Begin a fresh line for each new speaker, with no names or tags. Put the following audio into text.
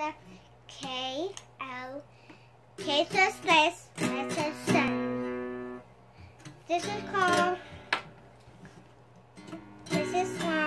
S K L K says this, says. This is called. This is one.